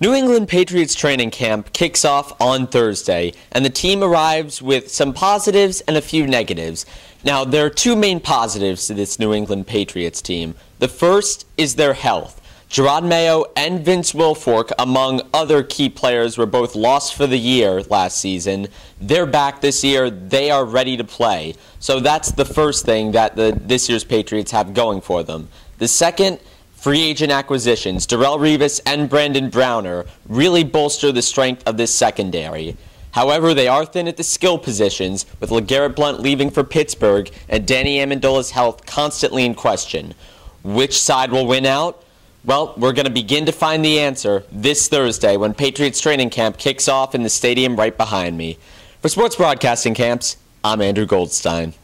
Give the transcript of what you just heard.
New England Patriots training camp kicks off on Thursday, and the team arrives with some positives and a few negatives. Now, there are two main positives to this New England Patriots team. The first is their health. Jerod Mayo and Vince Wilfork, among other key players, were both lost for the year last season. They're back this year. They are ready to play. So that's the first thing that the, this year's Patriots have going for them. The second Free agent acquisitions, Darrelle Revis and Brandon Browner, really bolster the strength of this secondary. However, they are thin at the skill positions, with LeGarrette Blount leaving for Pittsburgh and Danny Amendola's health constantly in question. Which side will win out? Well, we're going to begin to find the answer this Thursday when Patriots training camp kicks off in the stadium right behind me. For Sports Broadcasting Camps, I'm Andrew Goldstein.